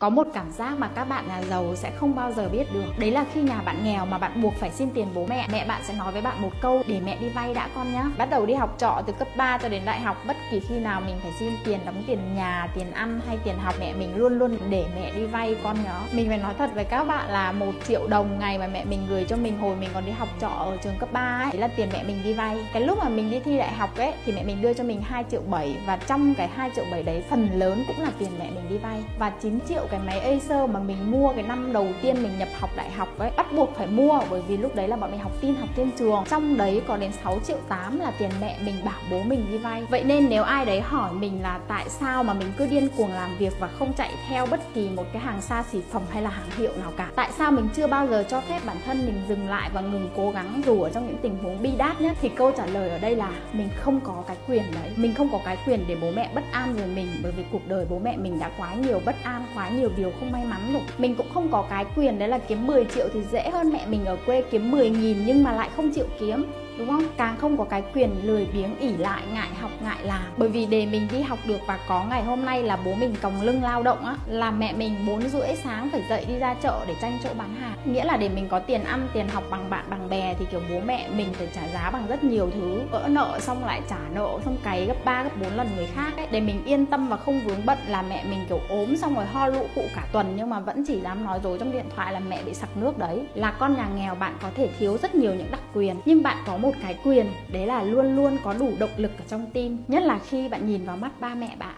có một cảm giác mà các bạn nhà giàu sẽ không bao giờ biết được. Đấy là khi nhà bạn nghèo mà bạn buộc phải xin tiền bố mẹ mẹ bạn sẽ nói với bạn một câu, để mẹ đi vay đã con nhá. Bắt đầu đi học trọ từ cấp 3 cho đến đại học, bất kỳ khi nào mình phải xin tiền đóng tiền nhà, tiền ăn hay tiền học, mẹ mình luôn luôn để mẹ đi vay con nhá. Mình phải nói thật với các bạn là một triệu đồng ngày mà mẹ mình gửi cho mình hồi mình còn đi học trọ ở trường cấp 3 ấy, đấy là tiền mẹ mình đi vay. Cái lúc mà mình đi thi đại học ấy, thì mẹ mình đưa cho mình 2 triệu 7 và trong cái 2 triệu 7 đấy, phần lớn cũng là tiền mẹ mình đi vay. Và 9 triệu cái máy Acer mà mình mua cái năm đầu tiên mình nhập học đại học ấy, bắt buộc phải mua bởi vì lúc đấy là bọn mình học tin học trên trường. Trong đấy có đến 6 triệu 8 là tiền mẹ mình bảo bố mình đi vay. Vậy nên nếu ai đấy hỏi mình là tại sao mà mình cứ điên cuồng làm việc và không chạy theo bất kỳ một cái hàng xa xỉ phẩm hay là hàng hiệu nào cả, tại sao mình chưa bao giờ cho phép bản thân mình dừng lại và ngừng cố gắng dù ở trong những tình huống bi đát nhất thì câu trả lời ở đây là mình không có cái quyền đấy. Mình không có cái quyền để bố mẹ bất an về mình bởi vì cuộc đời bố mẹ mình đã quá nhiều bất an, quá nhiều nhiều điều không may mắn rồi mình cũng không có cái quyền, đấy là kiếm 10 triệu thì dễ hơn mẹ mình ở quê kiếm 10 nghìn nhưng mà lại không chịu kiếm đúng không? Càng không có cái quyền lười biếng ỉ lại, ngại học, ngại làm. Bởi vì để mình đi học được và có ngày hôm nay là bố mình còng lưng lao động á, là mẹ mình bốn rưỡi sáng phải dậy đi ra chợ để tranh chỗ bán hàng. Nghĩa là để mình có tiền ăn, tiền học bằng bạn, bằng bè thì, kiểu, bố mẹ mình phải trả giá bằng rất nhiều thứ. Vỡ nợ xong lại trả nợ xong cày gấp 3 gấp 4 lần người khác ấy. Để mình yên tâm và không vướng bận là mẹ mình, kiểu, ốm xong rồi ho lụ cụ cả tuần nhưng mà vẫn chỉ dám nói dối trong điện thoại là mẹ bị sặc nước đấy. Là con nhà nghèo bạn có thể thiếu rất nhiều những đặc quyền, nhưng bạn có một một cái quyền, đấy là luôn luôn có đủ động lực ở trong tim nhất là khi bạn nhìn vào mắt ba mẹ bạn.